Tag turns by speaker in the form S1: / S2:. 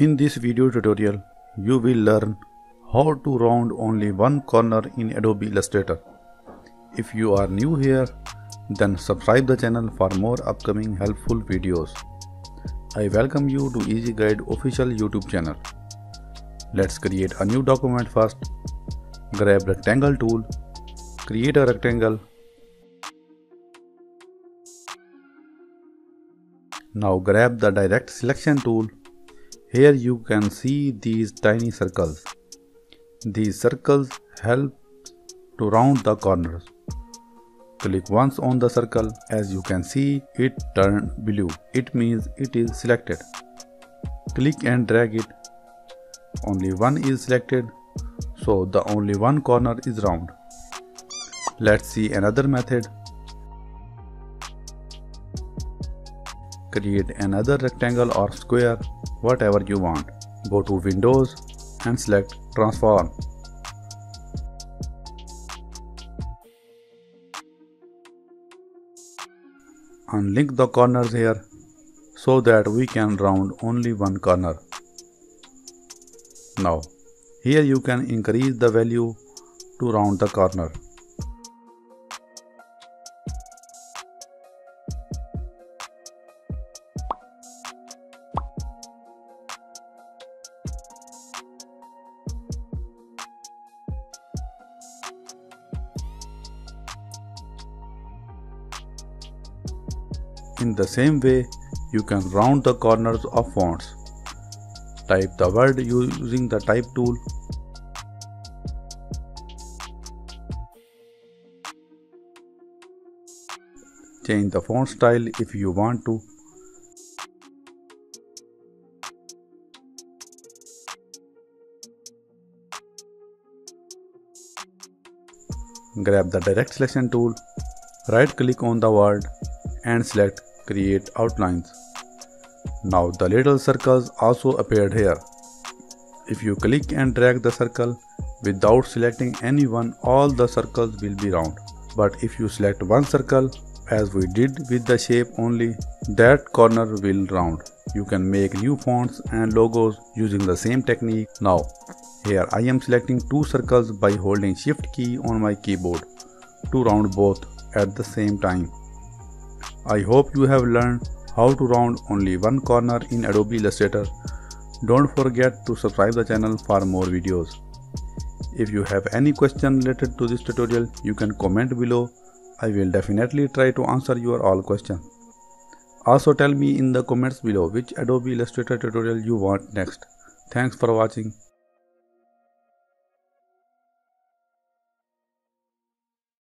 S1: In this video tutorial, you will learn how to round only one corner in Adobe Illustrator. If you are new here, then subscribe the channel for more upcoming helpful videos. I welcome you to Easy Guide official YouTube channel. Let's create a new document first. Grab rectangle tool, create a rectangle. Now grab the direct selection tool. Here you can see these tiny circles. These circles help to round the corners. Click once on the circle as you can see it turned blue. It means it is selected. Click and drag it. Only one is selected so the only one corner is round. Let's see another method. Create another rectangle or square whatever you want. Go to Windows and select Transform. unlink the corners here so that we can round only one corner. Now, here you can increase the value to round the corner. In the same way, you can round the corners of fonts. Type the word using the type tool. Change the font style if you want to. Grab the direct selection tool, right click on the word and select create outlines. Now the little circles also appeared here. If you click and drag the circle without selecting any one, all the circles will be round. But if you select one circle as we did with the shape only, that corner will round. You can make new fonts and logos using the same technique. Now, here I am selecting two circles by holding shift key on my keyboard to round both at the same time. I hope you have learned how to round only one corner in Adobe Illustrator. Don't forget to subscribe the channel for more videos. If you have any question related to this tutorial, you can comment below. I will definitely try to answer your all questions. Also tell me in the comments below which Adobe Illustrator tutorial you want next. Thanks for watching.